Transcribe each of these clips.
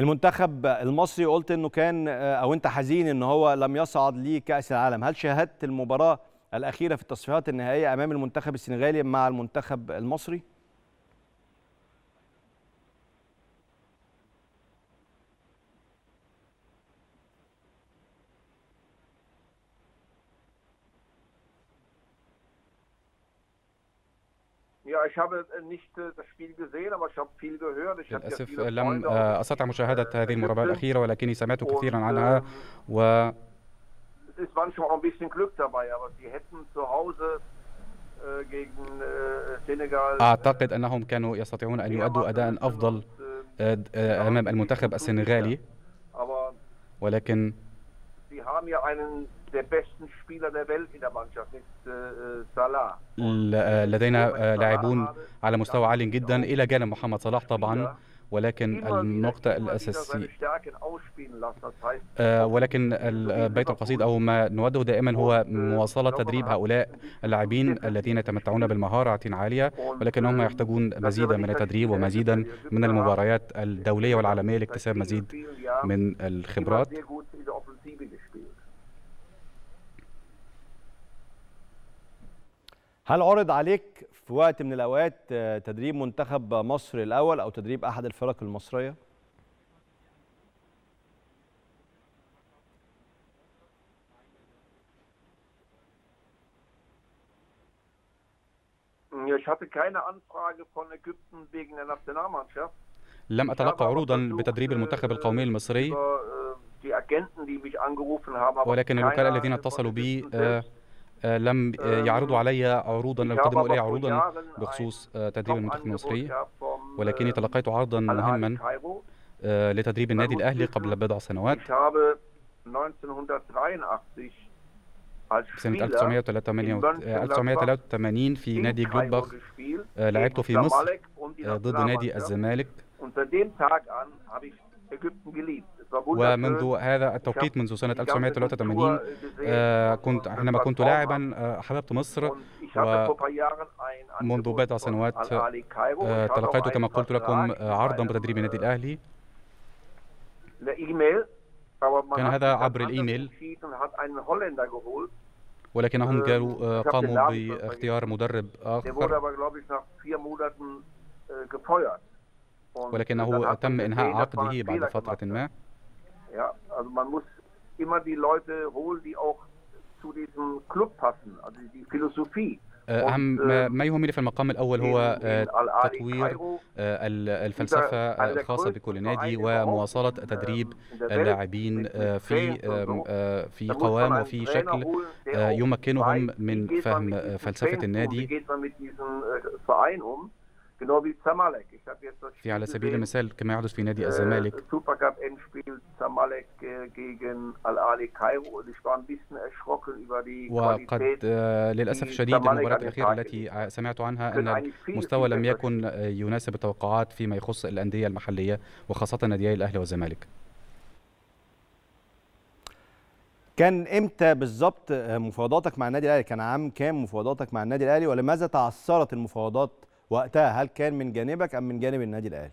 المنتخب المصري قلت إنه كان أو أنت حزين إن هو لم يصعد لكأس العالم. هل شاهدت المباراة الأخيرة في التصفيات النهائية أمام المنتخب السنغالي مع المنتخب المصري؟ Ich habe nicht das Spiel gesehen, aber ich habe viel gehört. Ich للأسف لم آه، أستطع مشاهدة هذه المباراة الأخيرة ولكني سمعت كثيرا عنها ähm, و es ist manchmal auch ein bisschen Glück dabei, aber sie hätten zu Hause äh, gegen äh, Senegal أعتقد أنهم كانوا يستطيعون أن يؤدوا أداء أفضل äh, آه، آه، أمام المنتخب السنغالي ولكن der besten Spieler der Welt in der Mannschaft, mit äh, äh, Salah. لدينا آه، لاعبون على مستوى عالي جدا. إلى جانب محمد صلاح طبعا ولكن النقطة الأساسية. آه، ولكن البيت القصيد أو ما نوده دائما هو مواصلة تدريب هؤلاء اللاعبين الذين يتمتعون بالمهارة عالية ولكنهم يحتاجون مزيدا من التدريب ومزيدا من المباريات الدولية والعالمية لاكتساب مزيد من الخبرات Immer sehr gut in der Offensive gespielt. هل عرض عليك في وقت من الأوقات آه، تدريب منتخب مصر الأول أو تدريب أحد الفرق المصرية؟ لم أتلقى عروضا بتدريب المنتخب القومي المصري. ولكن الوكلاء الذين اتصلوا بي آه آه، selbst. آه، لم آه، يعرضوا علي عروضا لم يقدموا vor عروضا بخصوص آه، تدريب المنتخب المصري ولكني تلقيت عرضا مهما. آه، لتدريب النادي الأهلي قبل بضع سنوات Ich habe 1983 als في سنة Spieler 1983 1983 في نادي آه، لعبت في مصر آه، ضد نادي. الزمالك ومنذ هذا التوقيت منذ سنة 1983 آه، كنت حينما كنت لاعبا احببت آه، مصر ومنذ بضع سنوات آه، تلقيت كما قلت لكم عرضا بتدريب النادي الأهلي. كان هذا عبر الإيميل. ولكنهم قالوا قاموا باختيار مدرب آخر. ولكنه تم إنهاء عقده بعد فترة ما. Ja, also man muss immer die Leute holen, die auch zu diesem Club passen, also die Philosophie. آه، أهم ما- يهمني في المقام الأول هو آه، تطوير آه، ال- الفلسفة آه، الخاصة بكل نادي ومواصلة تدريب اللاعبين آه، في آه، في قوام وفي شكل آه، يمكنهم من فهم آه، فلسفة النادي في على سبيل المثال كما يحدث في نادي الزمالك وقد. آه، في الشديد الزمالك الأخيرة الفاكر. التي ع- سمعت عنها viel, المستوى لم يكن آه، يناسب التوقعات فيما يخص الأندية المحلية وخاصة ناديي الأهلي والزمالك كان إمتى بالظبط آه، مفاوضاتك مع النادي الأهلي؟ كان عام كام مفاوضاتك مع النادي الأهلي؟ ولماذا تعثرت المفاوضات وقتها هل كان من جانبك أم من جانب النادي الأهلي؟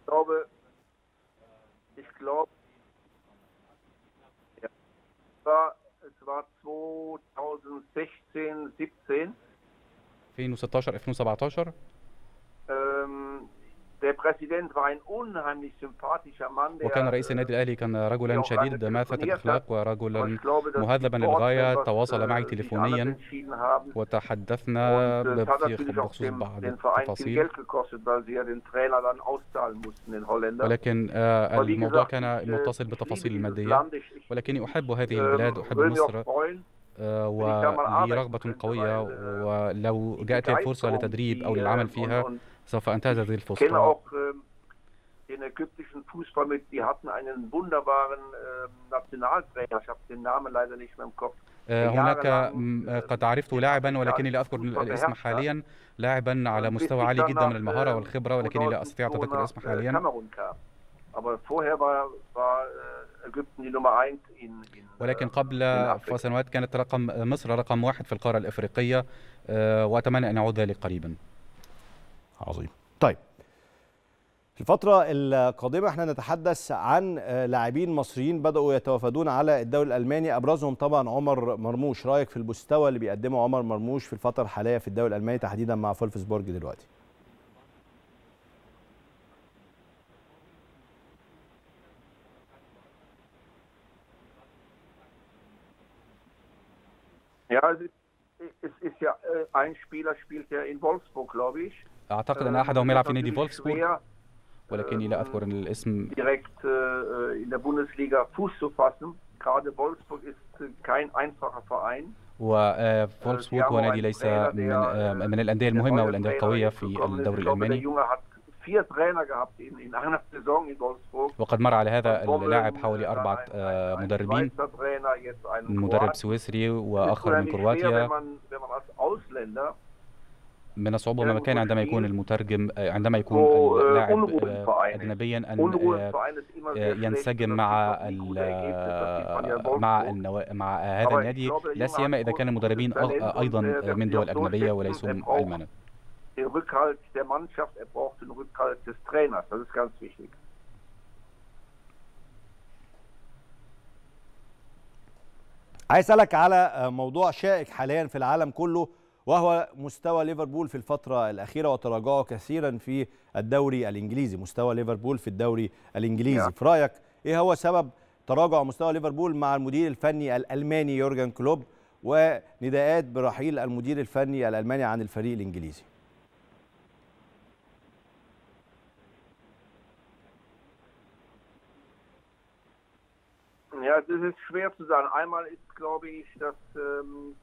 Ich glaube, ich glaube, ja, es war, es war 2016, 17. 2016 2017 Ähm, وكان رئيس النادي الأهلي كان رجلا شديد ماثة الأخلاق ورجلا مهذبا للغاية تواصل معي تليفونيا وتحدثنا بخصوص بعض التفاصيل. ولكن آه، الموضوع كان متصل بالتفاصيل المادية. ولكني أحب هذه البلاد احب مصر آه، ولي رغبة قوية ولو جاءت لي الفرصة لتدريب أو للعمل فيها sauf Anteil der Ich kenne auch ähm, den ägyptischen Fußball mit, die hatten einen wunderbaren ähm, Nationaltrainer, ich habe den Namen leider nicht mehr im Kopf. Äh, هناك ähm, قد عرفت لاعبا ولكني لا أذكر الاسم حاليا. لاعبا على مستوى عالي جدا من المهارة äh, والخبرة ولكني لا أستطيع تذكر الاسم äh, حاليا. ولكن قبل سنوات كانت رقم مصر رقم واحد في القارة الإفريقية آه، وأتمنى أن يعود ذلك قريبا عظيم. طيب. في الفترة القادمة إحنا نتحدث عن لاعبين مصريين بدأوا يتوافدون على الدوري الألماني. أبرزهم طبعا عمر مرموش. رأيك في المستوى اللي بيقدمه عمر مرموش في الفترة الحالية في الدوري الألماني تحديدا مع فولفسبورج دلوقتي؟ Ja, es ist ja ein Spieler spielt ja in Wolfsburg, glaube ich. أعتقد أن أحدهم يلعب في نادي فولفسبورغ ولكني لا أذكر الاسم direkt in der Bundesliga Fuß zu fassen. Gerade Wolfsburg ist kein einfacher Verein. وفولفسبورغ هو نادي ليس من من الأندية المهمة والأندية القوية في الدوري الألماني vier Trainer gehabt in, in einer Saison in Wolfsburg. وقد مر على هذا اللاعب حوالي أربعة مدربين. مدرب سويسري وآخر من كرواتيا. من الصعوبة ما كان عندما يكون المترجم عندما يكون اللاعب أجنبيا أن ينسجم مع مع مع هذا النادي لا سيما إذا كان المدربين أيضا من دول أجنبية وليسوا ألمانا. Den Rückhalt der Mannschaft, er braucht den Rückhalt des Trainers. Das ist ganz wichtig. عايز اسالك على موضوع شائك حاليا في العالم كله وهو مستوى ليفربول في الفترة الأخيرة وتراجعه كثيرا في الدوري الإنجليزي مستوى ليفربول في الدوري الإنجليزي في رأيك إيه هو سبب تراجع مستوى ليفربول مع المدير الفني الألماني يورجن كلوب ونداءات برحيل المدير الفني الألماني عن الفريق الإنجليزي Ja, das ist schwer zu sagen. Einmal ist, glaube ich, dass ähm,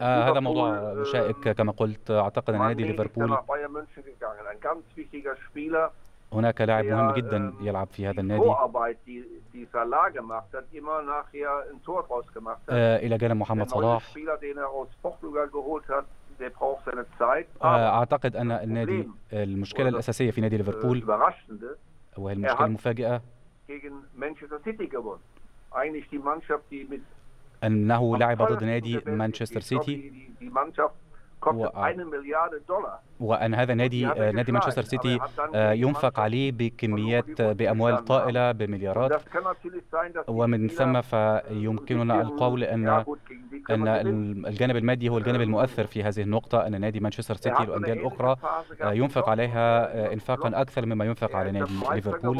آه هذا موضوع شائك كما قلت أعتقد أن نادي ليفربول هناك لاعب مهم جدا يلعب في هذا النادي. آه إلى جانب محمد صلاح. آه أعتقد أن النادي المشكلة الأساسية في نادي ليفربول وهي المشكلة المفاجئة. أنه لعب ضد نادي مانشستر سيتي. و... وأن هذا نادي نادي مانشستر سيتي ينفق عليه بكميات بأموال طائلة بمليارات. ومن ثم فيمكننا القول أن أن الجانب المادي هو الجانب المؤثر في هذه النقطة أن نادي مانشستر سيتي والأندية الأخرى ينفق عليها إنفاقا أكثر مما ينفق على نادي ليفربول.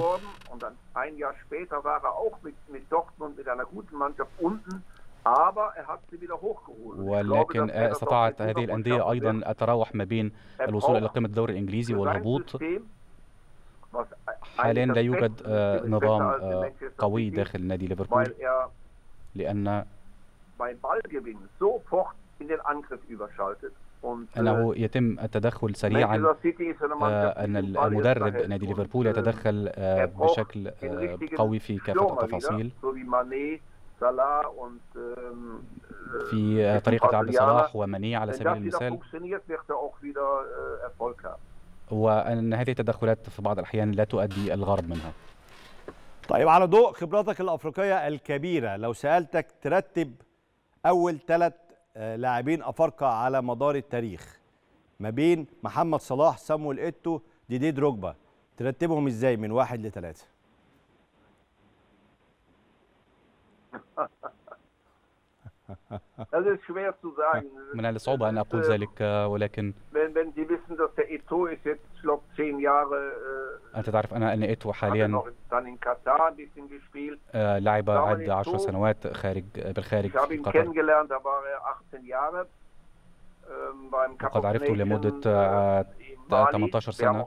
ولكن استطاعت هذه الأندية أيضا التراوح ما بين الوصول إلى قمة الدوري الإنجليزي والهبوط. حاليا لا يوجد نظام قوي داخل نادي ليفربول. لأن أنه يتم التدخل سريعا أن المدرب نادي ليفربول يتدخل بشكل قوي في كافة التفاصيل. في طريقة عبد صلاح وماني على سبيل المثال. وأن هذه التدخلات في بعض الأحيان لا تؤدي الغرض منها. طيب على ضوء خبراتك الأفريقية الكبيرة لو سألتك ترتب أول ثلاث لاعبين أفارقة على مدار التاريخ ما بين محمد صلاح سامويل إيتو ديدي دروجبا ترتبهم إزاي من واحد لثلاثة؟ Das ist schwer zu sagen. من الصعوبة أن أقول ذلك ولكن wenn, wenn Sie wissen, dass der Eto'o ist jetzt, ich glaube, zehn Jahre أنت تعرف أن أن إيتو حاليا dann in Katar ein bisschen gespielt. لعب عد عشر سنوات خارج بالخارج Ich habe ihn kennengelernt, da war er 18 Jahre. وقد عرفته لمدة 18 سنة.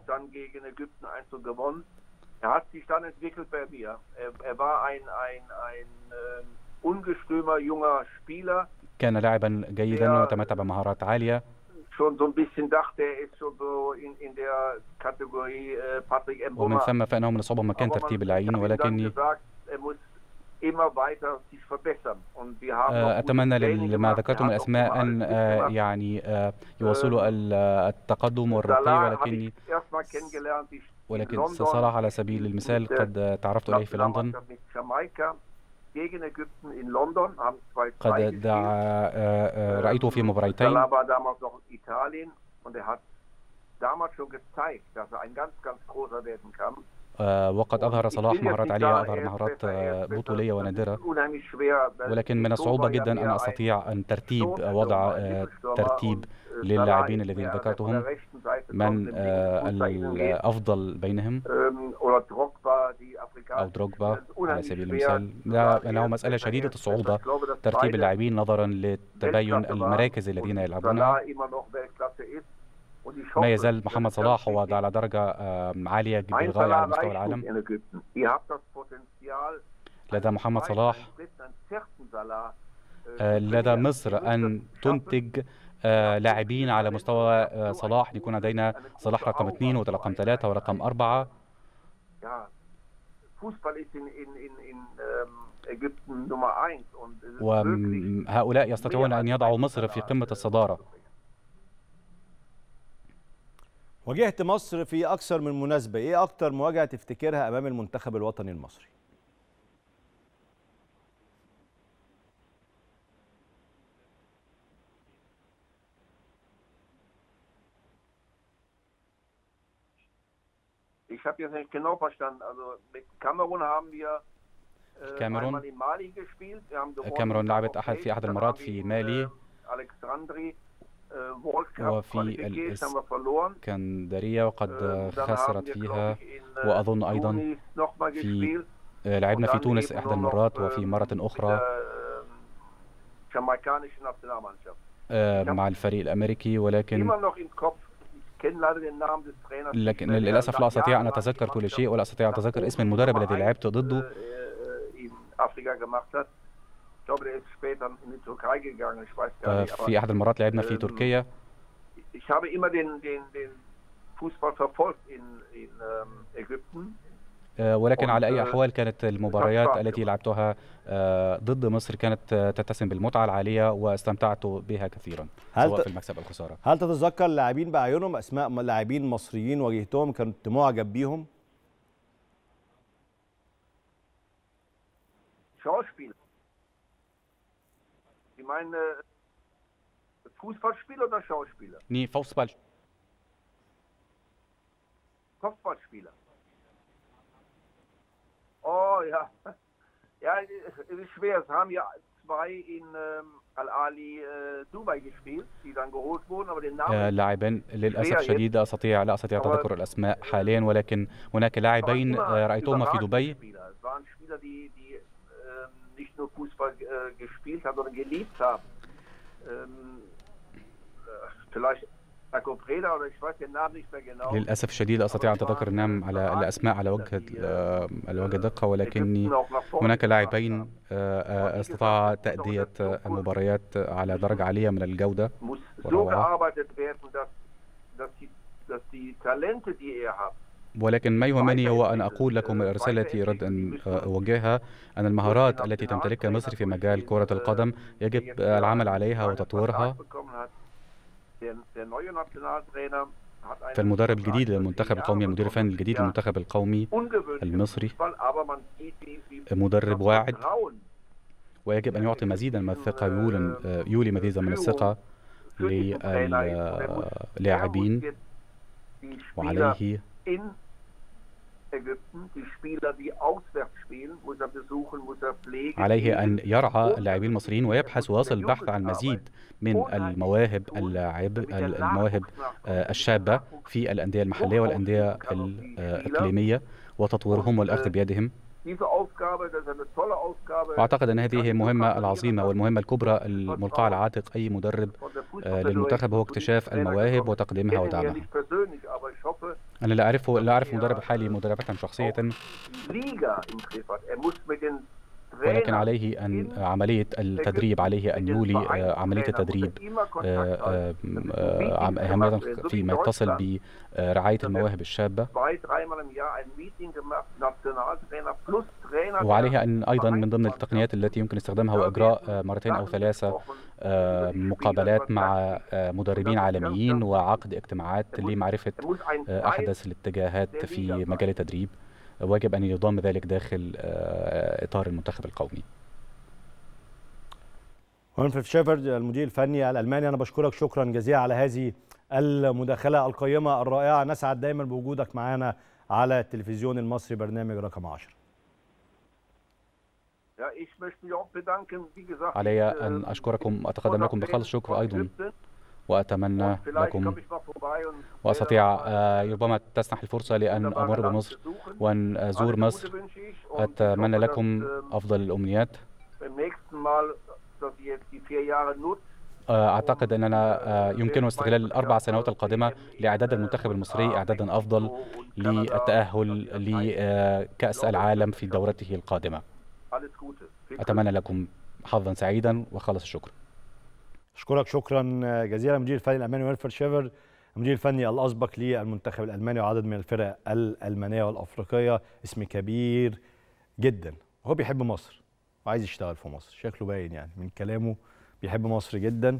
Er hat sich dann entwickelt bei mir. Er, er war ein, ein, ein äh, ungestümer junger Spieler. كان لاعبا جيدا وتمتع بمهارات عالية. schon so ein bisschen dachte, er ist schon so in, in der Kategorie äh, Patrick Mboma. ومن ثم فإنه من الصعوبة مكان ترتيب اللاعبين ولكني er أتمنى لما ذكرتم الأسماء أن يعني يواصلوا التقدم والرقي ولكني ولكن صلاح على سبيل المثال قد تعرفت إليه في لندن قد دعا رأيته في مباراتين وقد أظهر صلاح مهارات عالية أظهر مهارات بطولية ونادرة. ولكن من الصعوبة جدا أن أستطيع أن ترتيب وضع ترتيب. للاعبين الذين ذكرتهم من الأفضل بينهم. أو دروغبا على سبيل المثال. لأنه مسألة شديدة الصعوبة ترتيب اللاعبين نظرا لتباين المراكز الذين يلعبونها ما يزال محمد صلاح هو على درجة عالية بالغاية على مستوى العالم. لدى محمد صلاح لدى مصر أن تنتج لاعبين على مستوى صلاح. يكون لدينا صلاح رقم اثنين ورقم ثلاثة ورقم أربعة. وهؤلاء يستطيعون أن يضعوا مصر في قمة الصدارة. واجهت مصر في أكثر من مناسبة. إيه أكتر مواجهة تفتكرها أمام المنتخب الوطني المصري؟ Ich habe jetzt nicht genau verstanden. Also mit Kamerun haben wir الكاميرون الكاميرون لعبت أحد في أحد المرات في مالي وفي الإسكندرية وقد خسرت فيها وأظن أيضا في لعبنا في تونس إحدى المرات وفي مرة أخرى مع الفريق الأمريكي ولكن لكن للأسف لا أستطيع أن أتذكر كل شيء ولا أستطيع أن أتذكر اسم المدرب الذي لعبت ضده. في أحد المرات لعبنا في تركيا. ولكن على أي أحوال كانت المباريات التي لعبتها ضد مصر كانت تتسم بالمتعة العالية واستمتعت بها كثيرا سواء في المكسب أو الخسارة هل تتذكر لاعبين بعيونهم أسماء لاعبين مصريين واجهتهم كنت معجب بيهم؟ Schauspieler. Sie meinen Fußballspieler oder Schauspieler? Nee, Fußball. Kopfballspieler. Oh ja. Ja, es ist schwer. Es haben ja zwei in ähm, Al-Ali äh, Dubai gespielt, die dann geholt wurden, aber den Namen لاعبين للاسف شديد استطيع لا استطيع تذكر الاسماء حاليا ولكن هناك لاعبين رايتهما في دبي nicht nur Fußball äh, gespielt haben, sondern geliebt haben. Ähm, vielleicht للأسف الشديد أستطيع أن أتذكر النام على الأسماء على وجه على وجه الدقة ولكني هناك لاعبين استطاع تأدية المباريات على درجة عالية من الجودة. والروعة ولكن ما يهمني هو أن أقول لكم الرسالة التي أريد أن أوجهها أن المهارات التي تمتلكها مصر في مجال كرة القدم يجب العمل عليها وتطويرها. فالمدرب الجديد للمنتخب القومي المدير الفني الجديد للمنتخب القومي المصري مدرب واعد ويجب أن يعطي مزيدا من الثقة يولي, يولي مزيدا من الثقة للاعبين وعليه عليه أن يرعى اللاعبين المصريين ويبحث ويصل البحث عن مزيد من المواهب اللاعب المواهب الشابة في الأندية المحلية والأندية الإقليمية وتطويرهم والأخذ بيدهم. وأعتقد أن هذه المهمة العظيمة والمهمة الكبرى الملقاة على عاتق أي مدرب للمنتخب هو اكتشاف المواهب وتقديمها ودعمها. أنا لا أعرفه لا أعرف مدرب حالي مدربة شخصية. ولكن عليه أن عملية التدريب عليه أن يولي عملية التدريب أهمية فيما يتصل برعاية المواهب الشابة. وعليه أن أيضا من ضمن التقنيات التي يمكن استخدامها هو إجراء مرتين أو ثلاثة مقابلات مع مدربين عالميين وعقد اجتماعات لمعرفة أحدث الاتجاهات في مجال التدريب. واجب أن يضم ذلك داخل إطار المنتخب القومي. وينفرد شيفرد المدير الفني الألماني أنا بشكرك شكرا جزيلا على هذه المداخلة القيمة الرائعة. نسعد دايما بوجودك معنا على التلفزيون المصري برنامج رقم 10 علي أن أشكركم وأتقدم لكم بخالص الشكر أيضا. وأتمنى لكم وأستطيع ربما تسنح الفرصة لأن أمر بمصر وأن أزور مصر. أتمنى لكم أفضل الأمنيات. أعتقد أننا يمكن استغلال الأربع سنوات القادمة لإعداد المنتخب المصري إعدادا أفضل للتأهل لكأس العالم في دورته القادمة. أتمنى لكم حظا سعيدا وخلص الشكر. أشكرك شكرا جزيلا المدير الفني الألماني ويلفر شيفر. المدير الفني الأسبق للمنتخب الألماني وعدد من الفرق الألمانية والأفريقية. اسم كبير جدا. هو بيحب مصر وعايز يشتغل في مصر. شكله باين يعني. من كلامه بيحب مصر جدا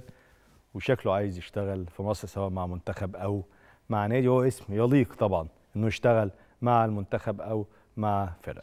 وشكله عايز يشتغل في مصر سواء مع منتخب أو مع نادي. هو اسم يليق طبعا إنه يشتغل مع المنتخب أو مع فرق.